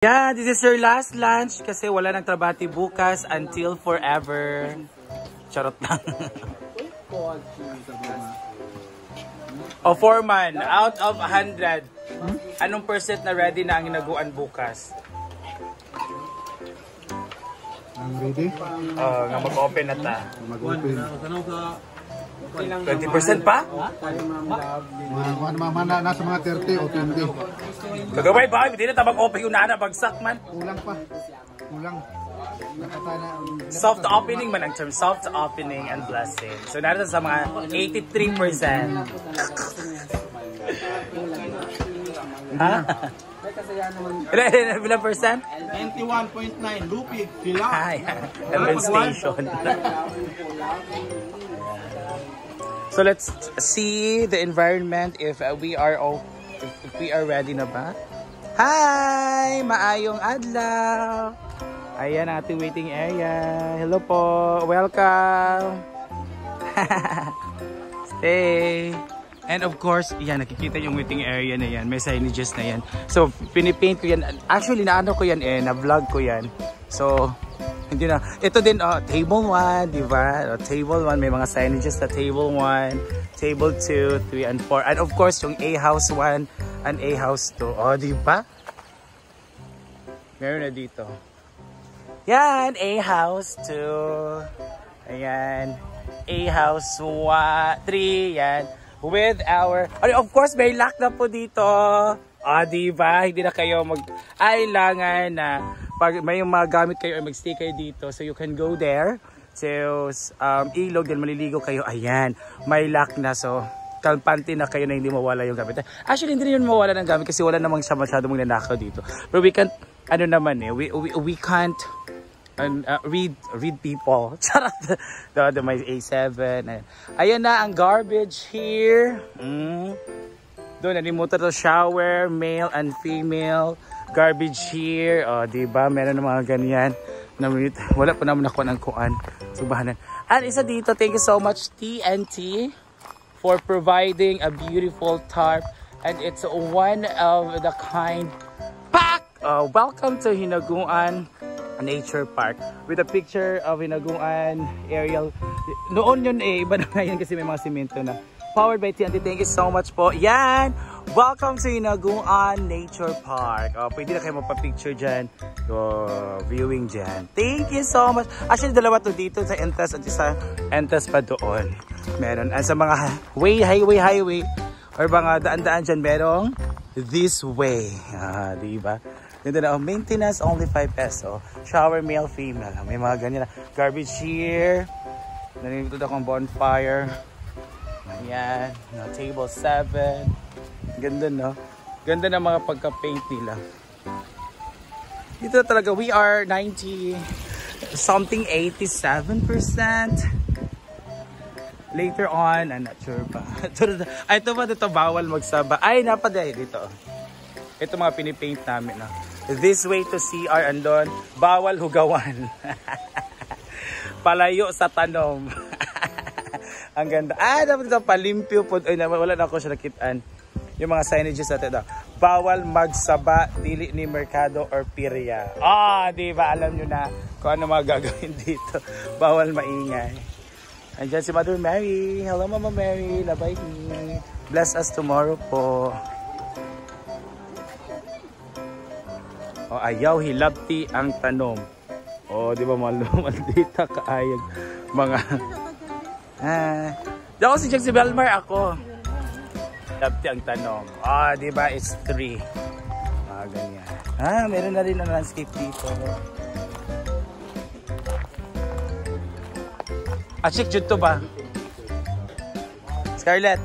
Yeah, this is your last lunch kasi wala nang trabati bukas until forever. Charot lang. o, foreman, out of 100. Anong percent na ready na ang hinaguan bukas? Ang ready? Oh, nga mag-open na ta. Mag-open. 20% pa? Mga ano mga na, nasa mga 30 o 20. Kagabay ba? Hindi na ta mag-open yung nana, bagsak man. Kulang pa. Kulang. Na. Soft opening man ang term. Soft opening and blessing. So, naroon sa mga 83%. ha? Ilan, percent? 91.9 Lupig, Kila. Ay, Heaven Station. so let's see the environment if uh, we are all, if, we are ready na ba? Hi! Maayong adlaw! Ayan ating waiting area. Hello po! Welcome! Stay! And of course, yan, nakikita yung waiting area na yan. May signages na yan. So, pinipaint ko yan. Actually, naano ko yan eh, na-vlog ko yan. So, hindi na. Ito din, oh, table 1, di ba? Oh, table 1, may mga signages na table 1, table 2, 3, and 4. And of course, yung A house 1 and A house 2. Oh, di ba? Meron na dito. Yan, A house 2. Ayan. A house 3. Yan. With our... Ay, of course, may lock na po dito. Ah, di ba? Hindi na kayo mag... Ailangan na pag may mga gamit kayo ay magstay kayo dito. So you can go there. So, um, ilog din, maliligo kayo. Ayan, may lock na. So, kalpante na kayo na hindi mawala yung gamit. Actually, hindi rin mawala ng gamit kasi wala namang siya masyado magnanakaw dito. But we can't, ano naman eh, we, we, we can't and uh, read read people. Charot. the, the may A7. Ayan. Ayan na ang garbage here. Mm. Doon nalimutan to shower, male and female. Garbage here. O, oh, di ba? Meron ng mga ganyan. Na, wala pa naman ako ng kuan. Subahanan. At isa dito, thank you so much TNT for providing a beautiful tarp. And it's one of the kind pack. Uh, welcome to Hinaguan nature park with a picture of Hinaguan aerial. Noon yun eh, iba na ngayon kasi may mga simento na. Powered by TNT. Thank you so much po. Yan! Welcome to Hinaguan Nature Park. Oh, pwede na kayo magpa-picture dyan. Oh, viewing dyan. Thank you so much. Actually, dalawa to dito sa entrance at sa entrance pa doon. Meron. At sa mga way, highway, highway, or mga daan-daan dyan, merong this way. Ah, di ba? Ganda na, oh, maintenance only 5 peso. Shower male, female. May mga ganyan na. Garbage here. Nalilito akong bonfire. Ayan. No, table 7. Ganda no. Ganda ng mga pagka-paint nila. Dito talaga, we are 90 something 87%. Later on, I'm not sure pa. Ay, ito ba dito bawal magsaba? Ay, napaday dito. Ito mga pinipaint namin. No? This way to CR andon, bawal hugawan. Palayo sa tanom. Ang ganda. Ah, dapat ito palimpyo po. Ay, wala na ako siya nakitaan. Yung mga signages natin daw. Bawal magsaba, dili ni merkado or pirya. Ah, di ba? Alam nyo na kung ano mga gagawin dito. Bawal maingay. Andiyan si Mother Mary. Hello, Mama Mary. Labay me. Bless us tomorrow po. O, ayaw hilabti ang tanom. O, di ba maldita kaayag mga... Ah, ako si Jack si Belmar ako. Hilabti ang tanom. Ah, di ba it's 3. Ah, ganyan. Ah, meron na rin ang landscape dito. Ah, chick, jud to ba? Scarlett.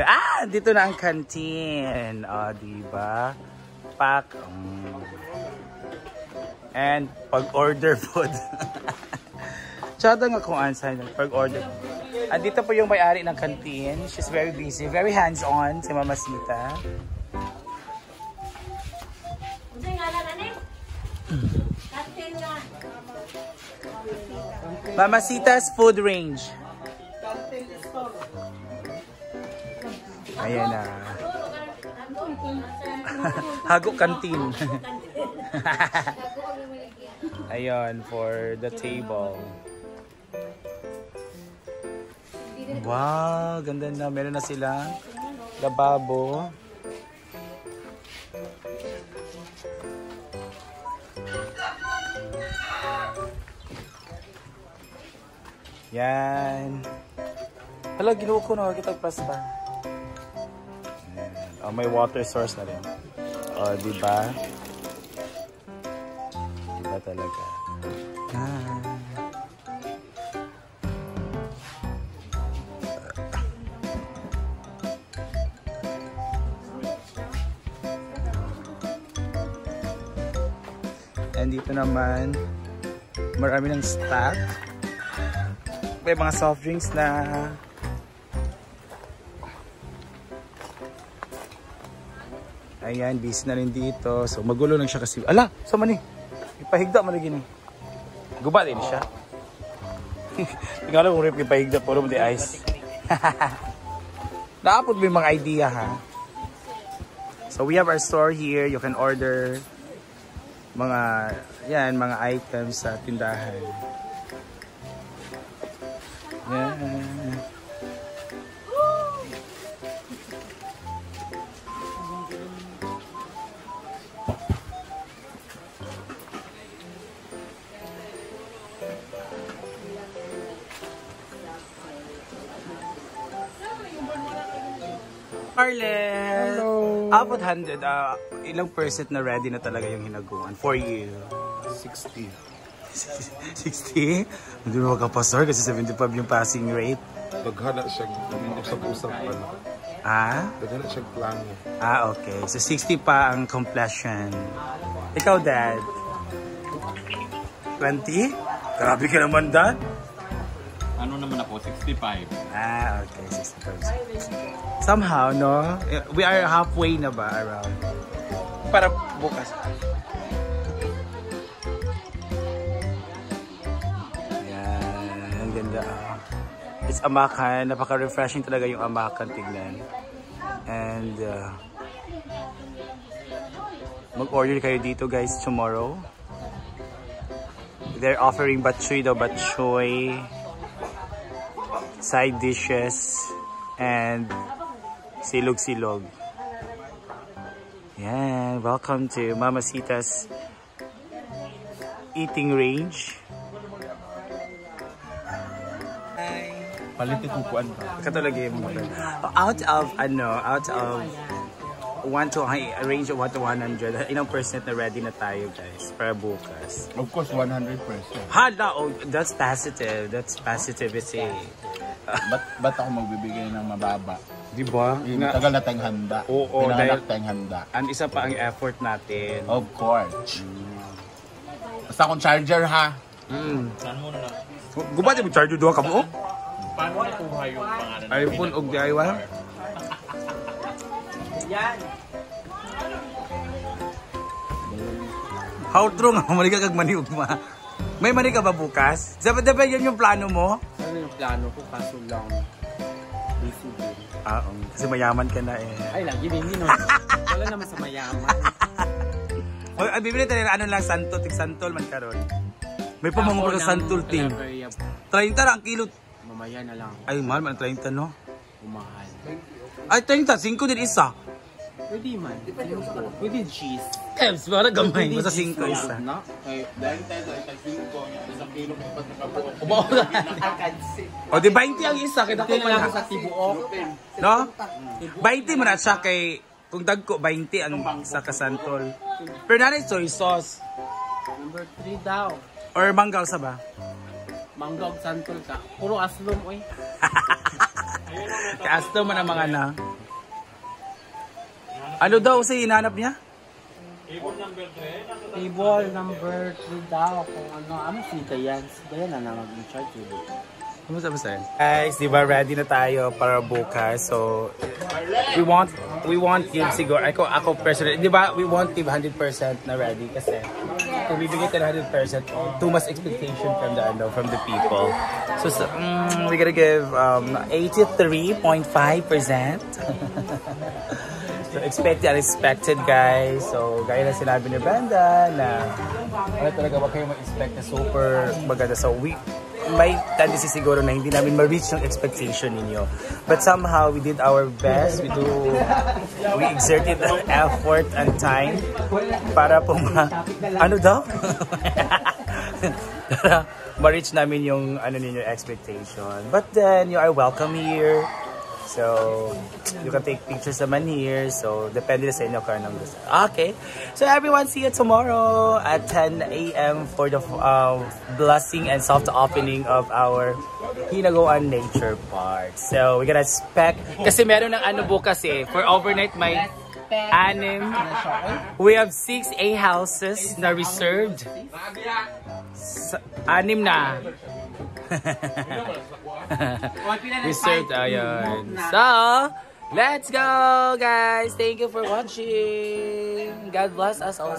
Ah, dito na ang canteen. Ah, di ba? pack. Um, and pag-order food. Tsada nga kung ansa pag-order. At dito po yung may-ari ng canteen. She's very busy, very hands-on si Mama Sita. Mama Sita's food range. Ayan na. Hago kantin. Ayun, for the table. Wow, ganda na. Meron na sila. Lababo. Yan. Hala, ginuha ko na. Kita pasta. Oh, may water source na rin. Oh? Di ba talaga? Ah. And dito naman, marami ng stock. May mga soft drinks na Ayan, busy na rin dito. So, magulo lang siya kasi. Ala, sa mani. Ipahigda mo lagi ni. Guba din siya. Tingnan kung rip ipahigda puro mo di ice. Mo yung mga idea ha. So, we have our store here. You can order mga, yan, mga items sa tindahan. Yan. Carlet! Hello! About 100, ah, ilang percent na ready na talaga yung hinaguan for you? 60. 60? Hindi mo makapasar kasi 75 yung passing rate. Daghana siya usap-usap pa na. Ah? Daghana siya plano. Ah, okay. So 60 pa ang completion. Ikaw, Dad? 20? Grabe ka naman, Dad. Ano naman ako? 65. Ah, okay. 65. Somehow, no? We are halfway na ba around? Para bukas. Ayan, ang ganda. ah. It's amakan. Napaka-refreshing talaga yung amakan tignan. And, uh, mag-order kayo dito guys tomorrow. They're offering batchoy daw, batchoy, side dishes, and silog-silog. Yan, welcome to Mama Sita's eating range. Palit kukuan ka. Katulad yung mga Out of, ano, out of 1 to, a range of 1 to 100, ilang percent na ready na tayo guys para bukas. Of course, 100%. Hala, oh, that's positive. That's positivity. Ba't, ba't ako magbibigay ng mababa? Di ba? Yung tagal na tayong handa. Oo, Pinanganak dahil- tayong handa. Ang isa pa ang effort natin. Of course. Basta akong charger ha. Mm. Guba di mo charge doon ka mo? Paano nakuha yung pangalan? iPhone og DIY? How true nga, mali ka kag maniog ma. May mani ka ba bukas? Dapat dapat yun yung plano mo? Ano plano ko kaso lang busy din. Ah, um, kasi mayaman ka na eh. Ay lang, hindi no. Wala naman sa mayaman. O, ah, bibili tayo ano lang, santol, tig santol man karon. May pamangulo Ako sa santol ng team. Calabria, 30 ra ang kilo. Mamaya na lang Ay, mahal man 30 no? umahal. Ay, 30, 5 din isa. Pwede man. Pwede cheese. Ems, para gamay. Basta cheese 5 na isa. Na? Dahil tayo sa isang kilo ko, isang kilo may iba't nakapagod. O, di 20 ang isa. Kaya Ito ko na man. sa tibuok. No? 20 mo na siya kay... Kung dagko, 20 ang sa kasantol. Pero nanay soy sauce. Number 3 daw. Or manggal sa ba? Manggog santol ka. Puro aslom oy. Kaasto mo na mga na. Ano daw sa hinanap niya? Table number 3 daw. Kung ano, ano si Dayan? Si Dayan na na mag-charge yun. Kumusta ba sir? Guys, di ba ready na tayo para bukas? So, we want we want give siguro ako ako personally, di ba? We want give 100% na ready kasi kung bibigay ng 100%, too much expectation from the ano, from the people. So, so mm, we gotta give um 83.5%. So expect the unexpected guys. So gaya na sinabi ni Brenda na ano talaga wag kayong ma-expect na super maganda. So we may tendency siguro na hindi namin ma-reach yung expectation ninyo. But somehow we did our best. We do we exerted an effort and time para po ma ano daw? ma-reach namin yung ano ninyo expectation. But then you are welcome here. So, you can take pictures naman here. So, depende sa inyo kung anong gusto. Okay. So, everyone, see you tomorrow at 10 a.m. for the uh, blessing and soft opening of our Hinagoan Nature Park. So, we're gonna expect... Kasi meron ng ano bukas eh. For overnight, may anim. We have six A houses na reserved. Anim na. we served ayun. So, let's go guys! Thank you for watching! God bless us all.